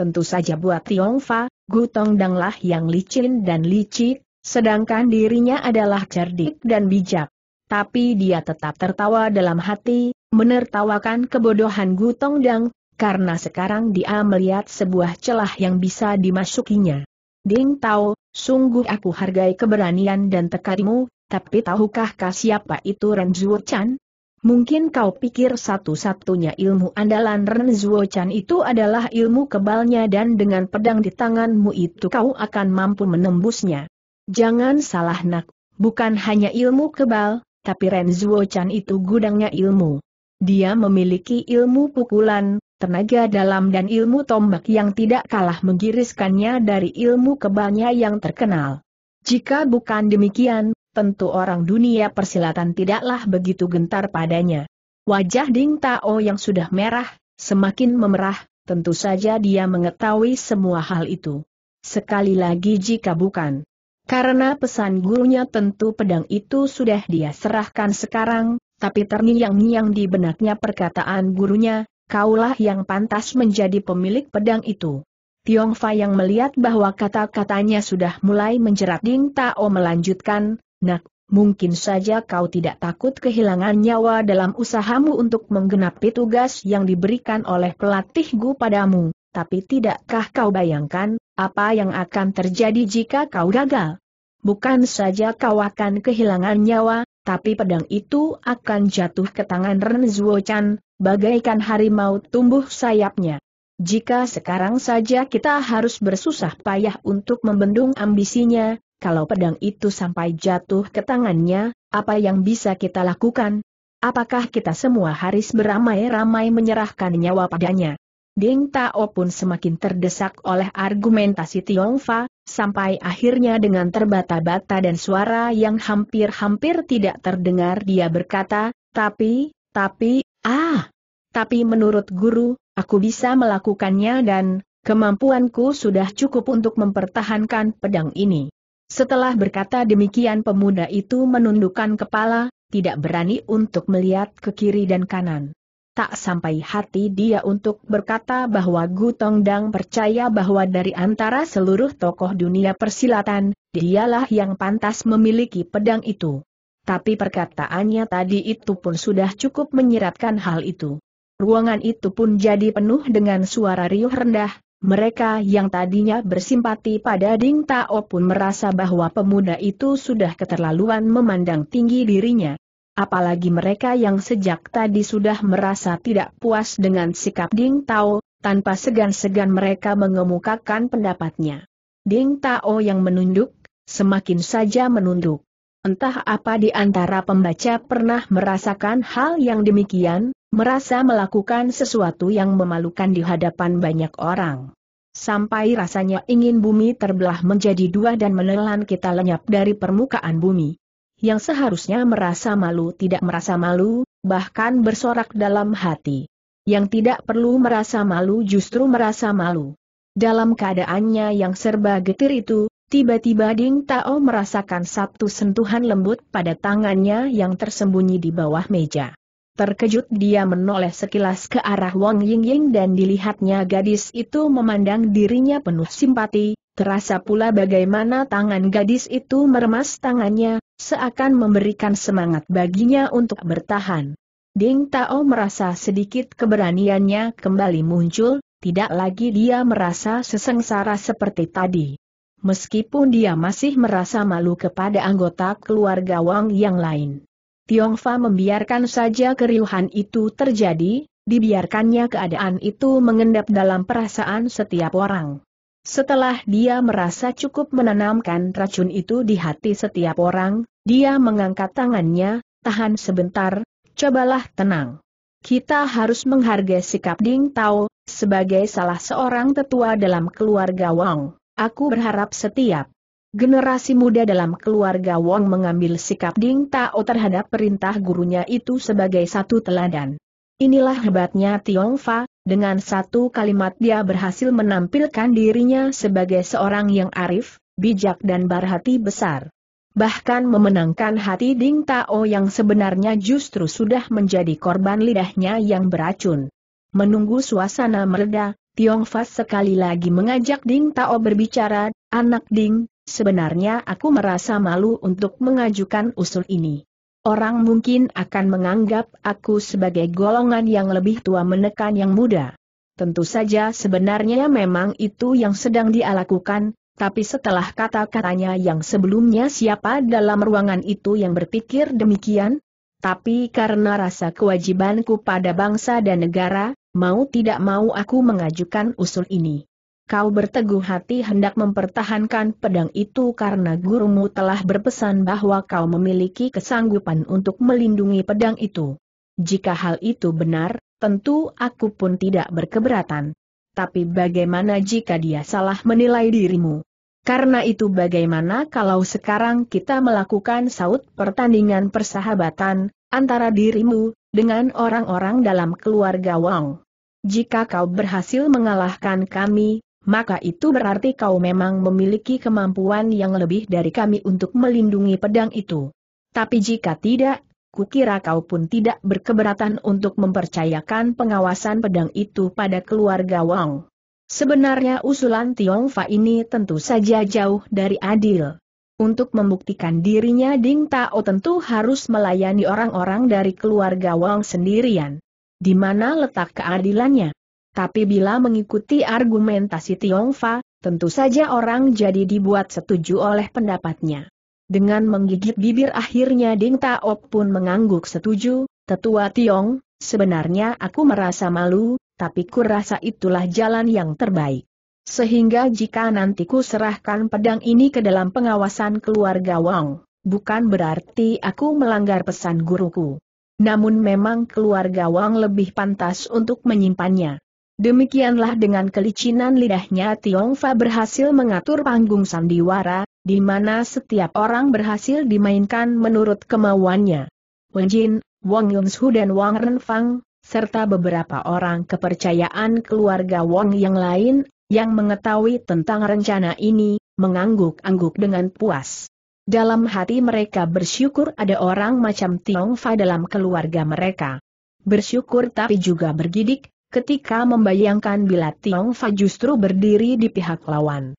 Tentu saja buat Tiong Fa, Gu Tongdanglah yang licin dan licik, sedangkan dirinya adalah cerdik dan bijak. Tapi dia tetap tertawa dalam hati, menertawakan kebodohan Gu Tongdang, karena sekarang dia melihat sebuah celah yang bisa dimasukinya. Ding Tao, sungguh aku hargai keberanian dan tekadmu, tapi tahukah siapa itu Ren Chan? Mungkin kau pikir satu-satunya ilmu andalan Ren Zuo Chan itu adalah ilmu kebalnya dan dengan pedang di tanganmu itu kau akan mampu menembusnya. Jangan salah nak, bukan hanya ilmu kebal, tapi Ren Zuo Chan itu gudangnya ilmu. Dia memiliki ilmu pukulan, tenaga dalam dan ilmu tombak yang tidak kalah menggiriskannya dari ilmu kebalnya yang terkenal. Jika bukan demikian, tentu orang dunia persilatan tidaklah begitu gentar padanya. Wajah Ding Tao yang sudah merah, semakin memerah, tentu saja dia mengetahui semua hal itu. Sekali lagi jika bukan. Karena pesan gurunya tentu pedang itu sudah dia serahkan sekarang, tapi terngiang-ngiang di benaknya perkataan gurunya, kaulah yang pantas menjadi pemilik pedang itu. Tiong Fa yang melihat bahwa kata-katanya sudah mulai menjerat Ding Tao melanjutkan, Nak, mungkin saja kau tidak takut kehilangan nyawa dalam usahamu untuk menggenapi tugas yang diberikan oleh pelatih Gu padamu, tapi tidakkah kau bayangkan, apa yang akan terjadi jika kau gagal? Bukan saja kau akan kehilangan nyawa, tapi pedang itu akan jatuh ke tangan Ren Chan, bagaikan harimau tumbuh sayapnya. Jika sekarang saja kita harus bersusah payah untuk membendung ambisinya, kalau pedang itu sampai jatuh ke tangannya, apa yang bisa kita lakukan? Apakah kita semua harus beramai-ramai menyerahkan nyawa padanya? Ding Tao pun semakin terdesak oleh argumentasi Tiong Fa, sampai akhirnya dengan terbata-bata dan suara yang hampir-hampir tidak terdengar dia berkata, tapi, tapi, ah, tapi menurut guru, aku bisa melakukannya dan, kemampuanku sudah cukup untuk mempertahankan pedang ini. Setelah berkata demikian pemuda itu menundukkan kepala, tidak berani untuk melihat ke kiri dan kanan. Tak sampai hati dia untuk berkata bahwa Gu Tongdang percaya bahwa dari antara seluruh tokoh dunia persilatan, dialah yang pantas memiliki pedang itu. Tapi perkataannya tadi itu pun sudah cukup menyiratkan hal itu. Ruangan itu pun jadi penuh dengan suara riuh rendah, mereka yang tadinya bersimpati pada Ding Tao pun merasa bahwa pemuda itu sudah keterlaluan memandang tinggi dirinya. Apalagi mereka yang sejak tadi sudah merasa tidak puas dengan sikap Ding Tao, tanpa segan-segan mereka mengemukakan pendapatnya. Ding Tao yang menunduk, semakin saja menunduk. Entah apa di antara pembaca pernah merasakan hal yang demikian, merasa melakukan sesuatu yang memalukan di hadapan banyak orang. Sampai rasanya ingin bumi terbelah menjadi dua dan menelan kita lenyap dari permukaan bumi. Yang seharusnya merasa malu tidak merasa malu, bahkan bersorak dalam hati. Yang tidak perlu merasa malu justru merasa malu. Dalam keadaannya yang serba getir itu, tiba-tiba Ding Tao merasakan satu sentuhan lembut pada tangannya yang tersembunyi di bawah meja. Terkejut dia menoleh sekilas ke arah Wang Yingying dan dilihatnya gadis itu memandang dirinya penuh simpati, terasa pula bagaimana tangan gadis itu meremas tangannya, seakan memberikan semangat baginya untuk bertahan. Ding Tao merasa sedikit keberaniannya kembali muncul, tidak lagi dia merasa sesengsara seperti tadi. Meskipun dia masih merasa malu kepada anggota keluarga Wang yang lain. Tiongfa membiarkan saja keriuhan itu terjadi, dibiarkannya keadaan itu mengendap dalam perasaan setiap orang. Setelah dia merasa cukup menanamkan racun itu di hati setiap orang, dia mengangkat tangannya, tahan sebentar, cobalah tenang. Kita harus menghargai sikap Ding Tao, sebagai salah seorang tetua dalam keluarga Wang. Aku berharap setiap generasi muda dalam keluarga Wang mengambil sikap Ding Tao terhadap perintah gurunya itu sebagai satu teladan. Inilah hebatnya Tiong Fa, dengan satu kalimat dia berhasil menampilkan dirinya sebagai seorang yang arif, bijak dan berhati besar. Bahkan memenangkan hati Ding Tao yang sebenarnya justru sudah menjadi korban lidahnya yang beracun. Menunggu suasana mereda, Tiong Fas sekali lagi mengajak Ding Tao berbicara, anak Ding, sebenarnya aku merasa malu untuk mengajukan usul ini. Orang mungkin akan menganggap aku sebagai golongan yang lebih tua menekan yang muda. Tentu saja sebenarnya memang itu yang sedang dia lakukan, tapi setelah kata-katanya yang sebelumnya siapa dalam ruangan itu yang berpikir demikian? Tapi karena rasa kewajibanku pada bangsa dan negara, mau tidak mau aku mengajukan usul ini kau berteguh hati hendak mempertahankan pedang itu karena gurumu telah berpesan bahwa kau memiliki kesanggupan untuk melindungi pedang itu. Jika hal itu benar, tentu aku pun tidak berkeberatan. Tapi bagaimana jika dia salah menilai dirimu? Karena itu bagaimana kalau sekarang kita melakukan saut pertandingan persahabatan, antara dirimu, dengan orang-orang dalam keluarga Wang. Jika kau berhasil mengalahkan kami, maka itu berarti kau memang memiliki kemampuan yang lebih dari kami untuk melindungi pedang itu. Tapi jika tidak, kukira kau pun tidak berkeberatan untuk mempercayakan pengawasan pedang itu pada keluarga Wang. Sebenarnya usulan Tiong Fa ini tentu saja jauh dari adil. Untuk membuktikan dirinya Ding Tao tentu harus melayani orang-orang dari keluarga Wang sendirian. Di mana letak keadilannya? Tapi bila mengikuti argumentasi Tiongfa, tentu saja orang jadi dibuat setuju oleh pendapatnya. Dengan menggigit bibir akhirnya Ding Tao pun mengangguk setuju, tetua Tiong, sebenarnya aku merasa malu, tapi kurasa itulah jalan yang terbaik. Sehingga jika nanti ku serahkan pedang ini ke dalam pengawasan keluarga Wang, bukan berarti aku melanggar pesan guruku. Namun memang keluarga Wang lebih pantas untuk menyimpannya. Demikianlah dengan kelicinan lidahnya Tiong Fa berhasil mengatur panggung sandiwara, di mana setiap orang berhasil dimainkan menurut kemauannya. Wen Jin, Wang Yunsu dan Wang Renfang, serta beberapa orang kepercayaan keluarga Wang yang lain, yang mengetahui tentang rencana ini, mengangguk-angguk dengan puas. Dalam hati mereka bersyukur ada orang macam Tiong Fa dalam keluarga mereka. Bersyukur tapi juga bergidik, ketika membayangkan bila Tiong Fa justru berdiri di pihak lawan.